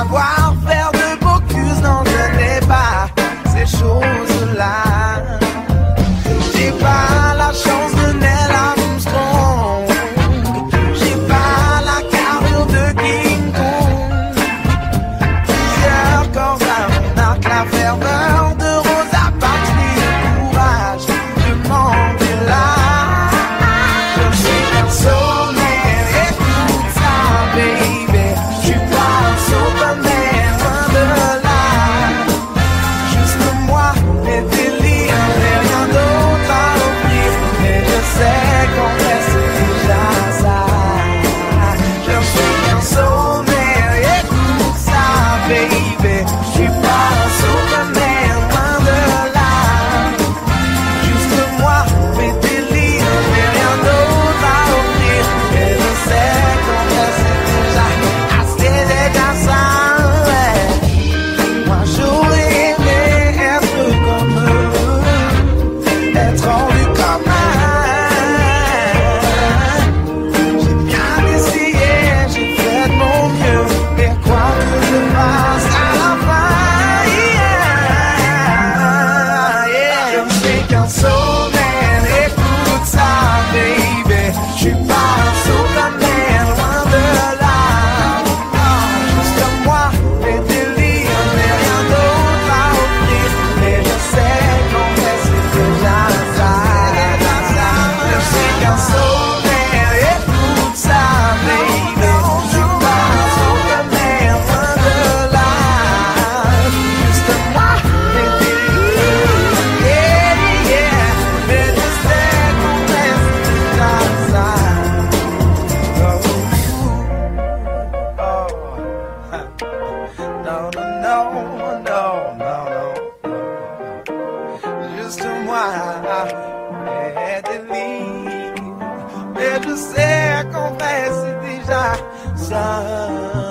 savoir faire de bocuse, non, je n'ai pas ces choses-là. J'ai pas la chance pode ser, confesse de já, já.